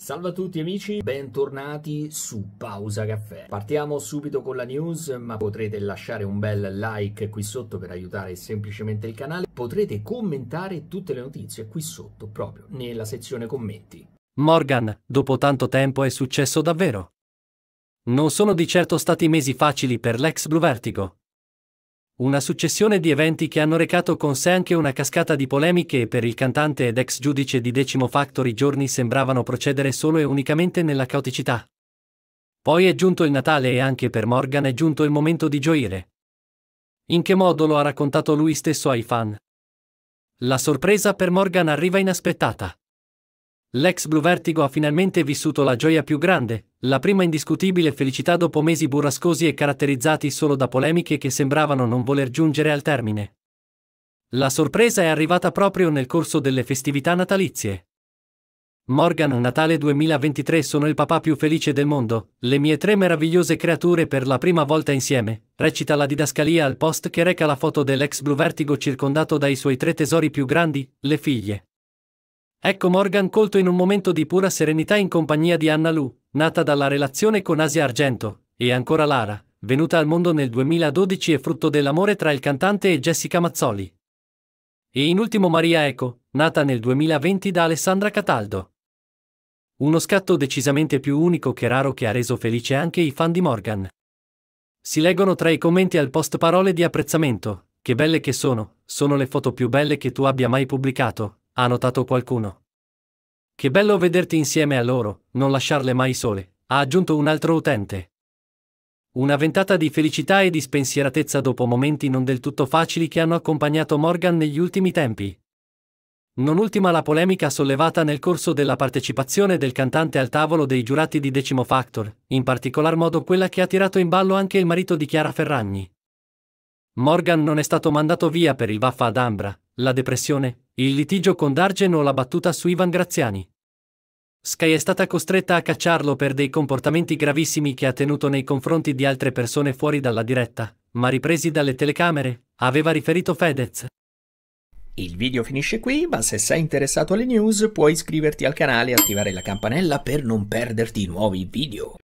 Salve a tutti amici, bentornati su Pausa Caffè. Partiamo subito con la news, ma potrete lasciare un bel like qui sotto per aiutare semplicemente il canale. Potrete commentare tutte le notizie qui sotto, proprio nella sezione commenti. Morgan, dopo tanto tempo è successo davvero. Non sono di certo stati mesi facili per l'ex Blue Vertigo. Una successione di eventi che hanno recato con sé anche una cascata di polemiche e per il cantante ed ex giudice di Decimo Factory i giorni sembravano procedere solo e unicamente nella caoticità. Poi è giunto il Natale e anche per Morgan è giunto il momento di gioire. In che modo lo ha raccontato lui stesso ai fan? La sorpresa per Morgan arriva inaspettata. L'ex Blue Vertigo ha finalmente vissuto la gioia più grande, la prima indiscutibile felicità dopo mesi burrascosi e caratterizzati solo da polemiche che sembravano non voler giungere al termine. La sorpresa è arrivata proprio nel corso delle festività natalizie. Morgan Natale 2023 sono il papà più felice del mondo, le mie tre meravigliose creature per la prima volta insieme, recita la didascalia al post che reca la foto dell'ex Blue Vertigo circondato dai suoi tre tesori più grandi, le figlie. Ecco Morgan colto in un momento di pura serenità in compagnia di Anna Lu, nata dalla relazione con Asia Argento, e ancora Lara, venuta al mondo nel 2012 e frutto dell'amore tra il cantante e Jessica Mazzoli. E in ultimo Maria Eco, nata nel 2020 da Alessandra Cataldo. Uno scatto decisamente più unico che raro che ha reso felice anche i fan di Morgan. Si leggono tra i commenti al post parole di apprezzamento, che belle che sono, sono le foto più belle che tu abbia mai pubblicato, ha notato qualcuno. Che bello vederti insieme a loro, non lasciarle mai sole, ha aggiunto un altro utente. Una ventata di felicità e di spensieratezza dopo momenti non del tutto facili che hanno accompagnato Morgan negli ultimi tempi. Non ultima la polemica sollevata nel corso della partecipazione del cantante al tavolo dei giurati di Decimo Factor, in particolar modo quella che ha tirato in ballo anche il marito di Chiara Ferragni. Morgan non è stato mandato via per il vaffa ad Ambra, la depressione, il litigio con Dargen o la battuta su Ivan Graziani. Sky è stata costretta a cacciarlo per dei comportamenti gravissimi che ha tenuto nei confronti di altre persone fuori dalla diretta, ma ripresi dalle telecamere, aveva riferito Fedez. Il video finisce qui, ma se sei interessato alle news puoi iscriverti al canale e attivare la campanella per non perderti nuovi video.